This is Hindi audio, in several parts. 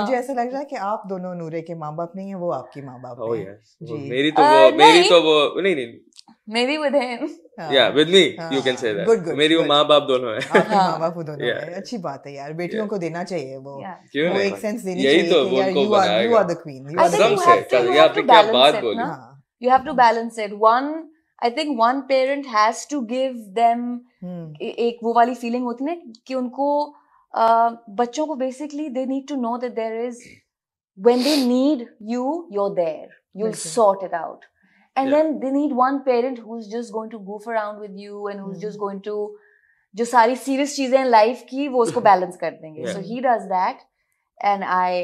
मुझे ऐसा लग रहा है कि आप दोनों नूरे के माँ बाप नहीं है वो आपकी माँ बाप Oh हैं yes. जी। मेरी तो Uh, वो मेरी नहीं। तो वो नहीं नहीं Maybe with him. हाँ, या with me you can say that good, good, मेरी वो माँ बाप दोनों है आपके हाँ। माँ बाप दोनों Yeah. हैं अच्छी बात है यार बेटियों Yeah. को देना चाहिए वो क्यों वो एक सेंस देनी चाहिए तो कि वो यार उनको you are you are the queen you ये आपने क्या बात बोली ना? हाँ You have to balance it. One, I think one parent has to give them हम्म एक वो वाली फीलिंग होती है ना कि उनको बच्चों को basically they need to know that there is when they need you you are there you will बिल्कुल। Sort it out and Yeah. Then they need one parent who is just going to goof around with you and who's Hmm. just going to जो सारी सीरियस चीजें लाइफ की वो उसको बैलेंस कर देंगे Yeah. So he does that and I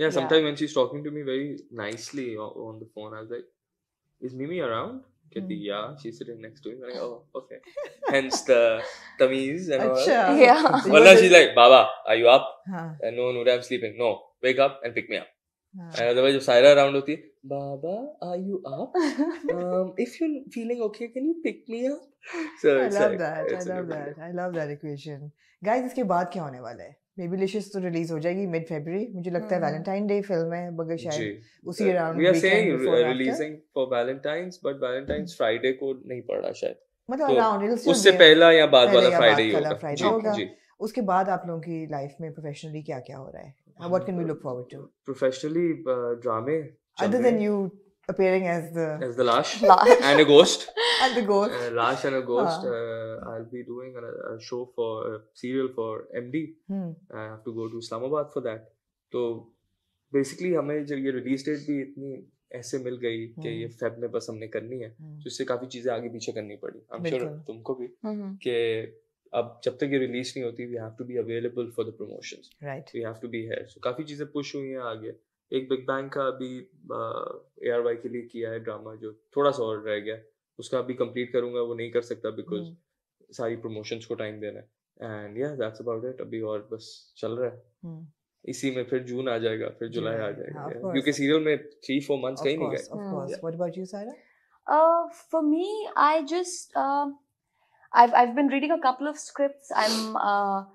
Yeah, Yeah. sometimes when she's talking to me very nicely o- on the phone, I was like, "Is Mimi around?" Kitty, Hmm. yeah, she's sitting next to me. Like, "Oh, okay." Hence the tameez and all. अच्छा Yeah. Wallah, she's like, "Baba, are you up?" हाँ And no, Noor, I'm sleeping. No, wake up and pick me up. हाँ And otherwise, जब सायरा around होती है, "Baba, are you up? Um, if you're feeling okay, can you pick me up?" So I it's love like, that. I love that. I love that equation. Guys, इसके बाद क्या होने वाला है? Babylicious तो रिलीज़ हो जाएगी मिड फरवरी मुझे लगता है। वैलेंटाइन डे फ़िल्म है मगर शायद। उसी around we are saying uh, releasing for Valentine's, but Valentine's Friday को नहीं पड़ रहा शायद। मतलब तो अराउंड उससे पहला या बाद वाला फ्राइडे ही होगा। जी जी। उसके बाद आप लोगों की लाइफ में प्रोफेशनली क्या क्या हो रहा है? What can we look forward to professionally ड्रामे other than you appearing as the as the Lash Lash. and a ghost and the ghost uh, Lash and a ghost हाँ. uh, I'll be doing a, a show for a serial for MD hmm. I have to go to Islamabad for that तो basically हमें जब ये रिलीज़ डेट भी इतनी ऐसे मिल गई कि ये हम्म। फेब में बस हमने करनी है Hmm. तो इससे काफ़ी चीज़ें आगे पीछे करनी पड़ी आई एम श्योर। तुमको भी Mhm. कि अब जब तक ये रिलीज़ नहीं होती we have to be available for the promotions right we have to be here so काफ़ी चीज़ें पुश हुई हैं आगे एक बिग बैंग का अभी ए आर वाई के लिए किया है ड्रामा जो थोड़ा सा और रह गया। उसका अभी कंप्लीट करूँगा वो नहीं कर सकता बिकॉज़ Hmm. सारी प्रमोशंस को टाइम देना है। एंड या दैट्स अबाउट इट अभी और बस चल रहा है। Hmm. इसी में फिर जून आ जाएगा फिर जुलाई आ जाएगा। हाँ, of yeah. क्योंकि सीरियल में थ्री फोर मंथ्स कहीं नहीं गए। you Sarah? Uh, for me, I just uh, I've I've been reading a couple of scripts. I'm uh,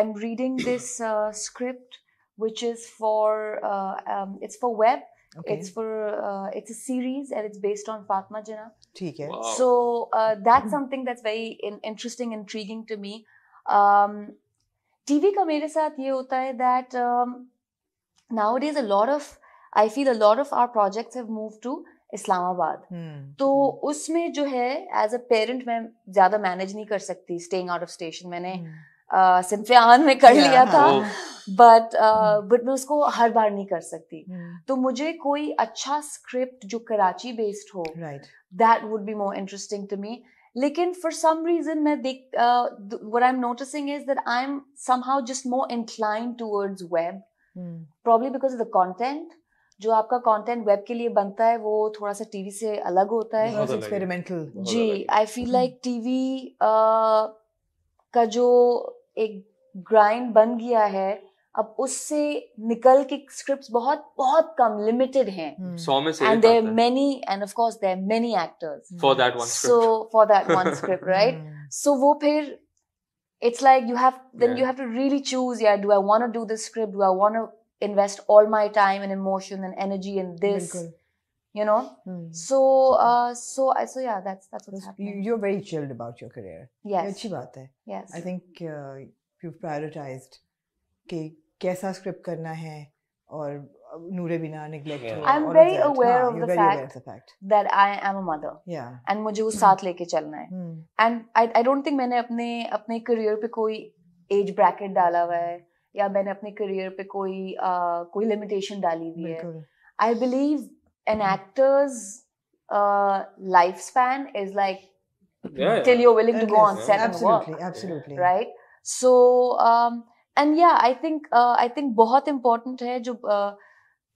I'm reading this uh, script which is for uh, um, it's for web. okay It's for uh, it's a series and it's based on Fatma Jinnah. ठीक है Wow. So uh, that's something that's very in- interesting, intriguing to me. Um, TV का मेरे साथ ये होता है that um, nowadays a lot of I feel a lot of our projects have moved to Islamabad. Hmm. तो उसमें जो है एज अ पेरेंट मैं ज़्यादा मैनेज नहीं कर सकती स्टेइंग आउट ऑफ़ स्टेशन मैंने Hmm. सिंफियान में कर yeah. लिया था बट oh. बट मैं उसको हर बार नहीं कर सकती। Yeah. तो मुझे कोई अच्छा स्क्रिप्ट जो कराची बेस्ड हो that would be more interesting to me लेकिन फॉर सम रीजन मैं देख what I'm noticing is that I'm somehow just more incline towards web probably because of the content hmm. जो आपका कंटेंट वेब के लिए बनता है वो थोड़ा सा टीवी से अलग होता है। एक्सपेरिमेंटल जी आई फील लाइक टीवी का जो एक ग्राइंड बन गया है अब उससे निकल के स्क्रिप्ट्स बहुत बहुत कम लिमिटेड हैं। And there many and of course there many actors for that one so for that one script right so वो फिर it's like you have then you have to really choose यार do I want to do this script do I want to invest all my time and emotion and energy in this you know Hmm. so uh so i so yeah that's that's what's You- happening you're very chilled about your career yes अच्छी बात है yes I think you prioritized कि कैसा स्क्रिप्ट करना है और uh, नूरे बिना neglect Yeah. I'm all of very that. aware हाँ, of the very aware fact- of the fact that i am a mother yeah and मुझे वो साथ लेके चलना है Hmm. and i i don't think मैंने अपने अपने करियर पे कोई एज ब्रैकेट डाला हुआ है या मैंने अपने करियर पे कोई uh, कोई लिमिटेशन डाली हुई है I believe an actor's uh, lifespan is like yeah, yeah. till you're willing to go on Endless. set and absolutely work, absolutely right? So, um, and yeah, I think uh, I think बहुत important है जो uh,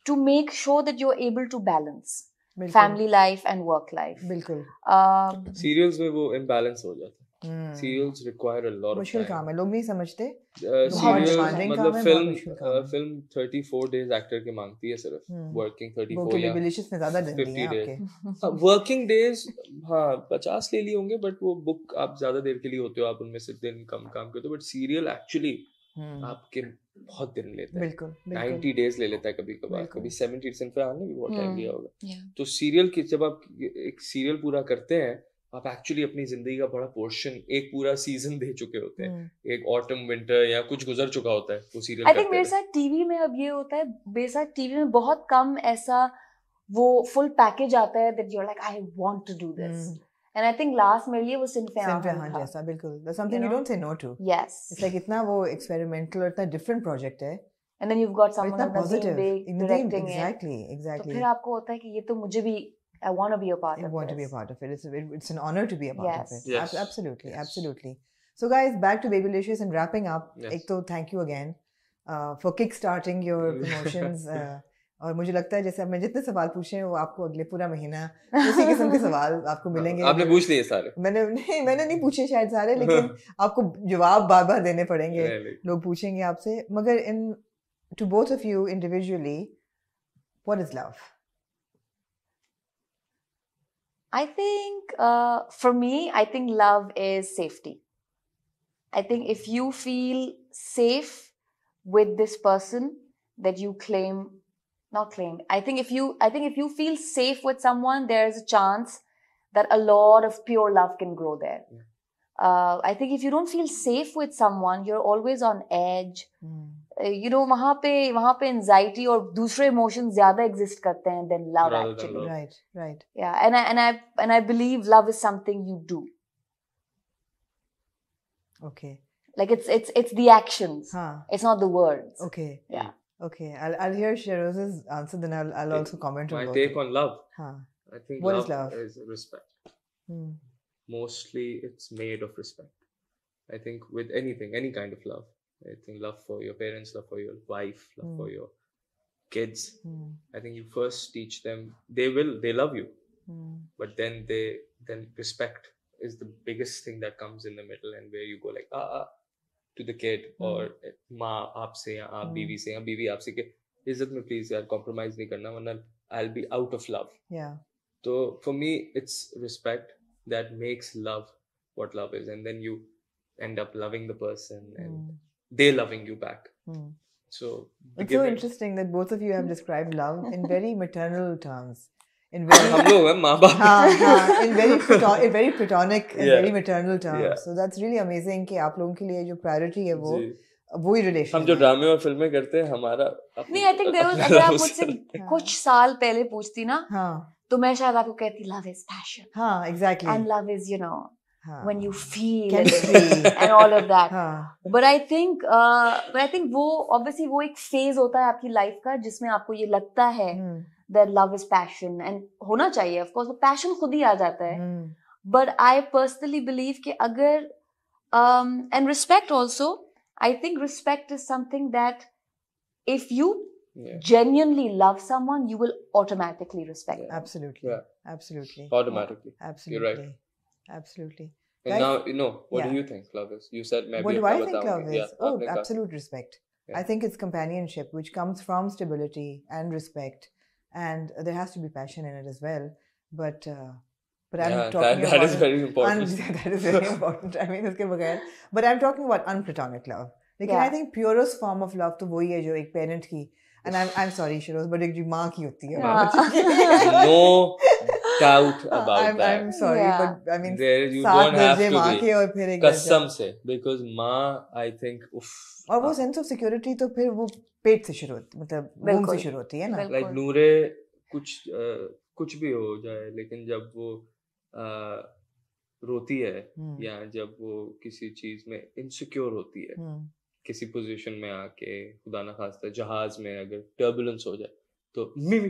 to make sure that you're able to balance बिल्कुल family life and work life. बिल्कुल Um, serials में वो imbalance हो जाता है Hmm. serials require a lot मुश्किल काम है लोग नहीं समझते काम मतलब फ़िल्म है। फ़िल्म 34 डेज़ एक्टर के मांगती है सिर्फ़। वर्किंग 34 या बेबिलिशियस ने ज़्यादा 50 दिए आपके वर्किंग डेज़ हाँ पचास ले लिए होंगे बट वो बुक आप ज़्यादा देर के लिए होते हो आप उनमें से दिन कम काम करते हो बट सीरियल एक्चुअली Hmm. आपके बहुत दिन लेता है बिल्कुल नाइन्टी डेज़ ले लेता है कभी कभार। कभी सेवेंटी इरफान ने भी बहुत टाइम हम्म। लिया होगा तो सीरियल की जब आप एक सीरियल पूरा करते हैं आप एक्चुअली अपनी ज़िंदगी का बड़ा पोर्शन एक पूरा सीज़न दे चुके होते हैं। हम्म, एक ऑटम विंटर या कुछ गुजर चुका होता है वो सीरियल आई थिंक मेरे साथ टीवी में अब ये होता है मेरे साथ टीवी में बहुत कम ऐसा वो फुल पैकेज आता है that you are like I want to do this and I think last मेरे लिए वो सिंपल हाँ जैसा बिल्कुल। Something you know? don't say no to yes it's like इतना वो experimental और इतना different project है। एंड देन यू गॉट और someone like Naseem positive Beg Nadeem, directing it exactly तो फिर आपको होता है कि ये तो मुझे भी I want to be a part you of want to be a this part of it. It's it, it's an honor to be a part Yes. of it. Yes. Ab- absolutely, Yes. absolutely. So, guys, back to Babylicious and wrapping up. Yes. एक तो thank you again uh, for kickstarting your promotions. uh, और मुझे लगता है जैसे अब मैं जितने सवाल पूछे हैं वो आपको अगले पूरा महीना उसी किस्म के सवाल आपको मिलेंगे आपने पूछ लिए सारे मैंने नहीं मैंने नहीं पूछे शायद सारे लेकिन आपको जवाब बार बार देने पड़ेंगे Really. लोग पूछेंगे आपसे मगर इन to both of you individually what is love I think uh, for me, I think love is safety. I think if you feel safe with this person that you claim, not claim, I think if you, I think if you feel safe with someone, there is a chance that a lot of pure love can grow there. Yeah. Uh, I think if you don't feel safe with someone, you're always on edge. You know वहां पे वहां पे एंजाइटी और दूसरे इमोशंस ज्यादा एग्जिस्ट करते हैं than love Rather than actually love. Right right yeah and i and i and i believe love is something you do okay like it's it's it's the actions हाँ it's not the words Okay. Yeah. Okay. I'll I'll hear Sheroz's answer, then I'll I'll Okay. also comment on My both. take on love. Huh. I think What is love, love? is respect. Hmm. Mostly, it's made of respect. I think with anything, any kind of love. I think love for your parents, love for your wife, love for Mm. your kids. Hmm. I think you first teach them. They will. They love you, Hmm. but then they then respect is the biggest thing that comes in the middle, and where you go like ah ah to the kid Hmm. or माँ आपसे या आप Hmm. बीवी से या बीवी आपसे के इज्जत में प्लीज यार कॉम्प्रोमाइज नहीं करना वरना I'll be out of love. Yeah. So for me, it's respect that makes love what love is, and then you end up loving the person and Hmm. they loving you back. Hmm. So It's so giving- interesting that both of you have described love in very maternal terms. In very हम लोग हैं माँ बाप हाँ, हाँ, in very plato- in very platonic and Yeah. very maternal terms. Yeah. So that's really amazing कि आप लोगों के लिए जो priority है वो जी। वही रिलेशन हम जो ड्रामे और फिल्में करते हैं हमारा अपना- नहीं आई थिंक देयर वाज अपना अगर आप love मुझसे story। कुछ साल पहले पूछती ना हाँ तो मैं शायद आपको कहती लव इज पैशन हाँ exactly and love is you know हाँ when you feel Chemistry. and all of that हाँ but i think uh, but i think वो obviously वो एक phase होता है आपकी life का जिसमें आपको ये लगता है हम्म, that love is passion and होना चाहिए of course वो passion खुद ही आ जाता है हम्म, but I personally believe कि अगर um, and respect also I think respect is something that if you Yeah, genuinely love someone you will automatically respect Yeah. them absolutely Yeah. absolutely automatically. absolutely absolutely And Guys- now you know what Yeah. do you think love is? You said मैं what भी do I अपना think love बताऊंगी। is? Yeah, oh, आपने कहा। absolute respect. Yeah. I think it's companionship, which comes from stability and respect, and there has to be passion in it as well. But uh, but I'm Yeah, talking that, that about is very important. un- that is very important. I mean, उसके बगैर. But I'm talking about unplatonic love. लेकिन Yeah. I think purest form of love तो वही है जो एक parent की and I'm I'm sorry Shiroz, but एक जो माँ की होती है हाँ. doubt about I'm, that. I'm sorry, Yeah. but I mean There you don't have to be के और फिर एक कसम से because माँ I think उफ और वो सेंस ऑफ़ सिक्योरिटी तो फिर वो पेट से शुरू होती मतलब womb से। शुरू होती है ना। लाइक नूरे कुछ uh, कुछ भी हो जाए लेकिन जब वो uh, रोती है हम्म, या जब वो किसी चीज़ में इनसिक्योर होती है हम्म, किसी पोजीशन में आके खुदा ना खास्ता जहाज़ में अगर टर्बुलेंस हो जाए तो मिमी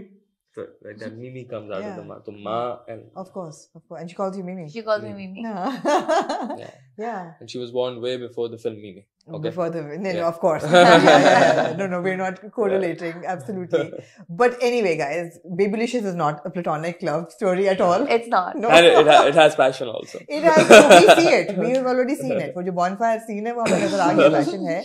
तो like that mimi comes out of the Yeah. mouth तो माँ and of course of course and she calls you Mimi she calls me Mimi yeah. yeah yeah and she was born way before the film Mimi okay before the no, no Yeah. of course yeah, yeah, yeah, yeah. no no we're not correlating absolutely but anyway guys Babylicious is not a platonic love story at all it's not no and it, it, ha- it has passion also It has, we see it. We have already seen it. वो जो bonfire scene है वो हमें नजर आ गया passion है,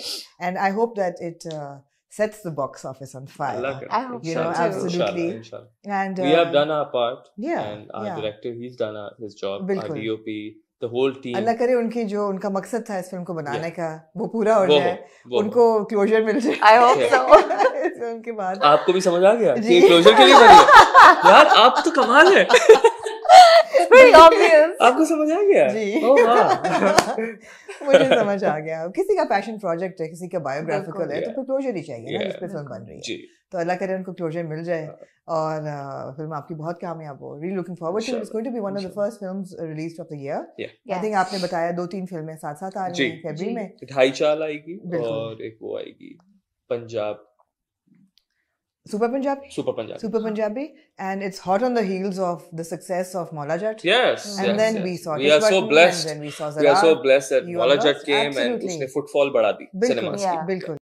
and I hope that it uh, sets the box office on fire. करे। I hope You know, so too. absolutely. Inshallah, inshallah. And we have uh, done our part yeah, and our yeah. director he's done our, his job Bilkul. our DOP the whole team अल्लाह करे उनकी जो उनका मकसद था इस फ़िल्म को बनाने का वो पूरा हो जाए हो, उनको क्लोजर मिल जाए I hope Yeah. so. इस फ़िल्म के बाद आपको भी समझ आ गया जी। कि क्लोजर के लिए बनी है यार आप तो कमाल है Very obvious. आपको समझ आ गया? जी। ओह वाह मुझे समझ आ गया। किसी का पैशन प्रोजेक्ट है किसी का बायोग्राफिकल है तो. फिर क्लोजर ही चाहिए ना. जिस पे फ़िल्म बन रही है। जी। तो अल्लाह करे उनको क्लोजर मिल जाए हाँ। और फ़िल्म आपकी बहुत कामयाब हो। Really looking forward to it's going to be one of the first films released of the year I think आपने बताया दो तीन फ़िल्में साथ साथ आ रही हैं फरवरी में। ढाई चाल आएगी बिल्कुल। और एक वो आएगी Punjab Super Punjabi super Punjab super Punjabi and it's hot on the heels of the success of Mola Jat yes and yes, then yes. we saw we are so Dishwashing, blessed and then we saw we are so Zarar. blessed that You are Mola blessed, Jat came and absolutely. उसने footfall बढ़ा दी बिल्कुल cinemas Yeah. की बिल्कुल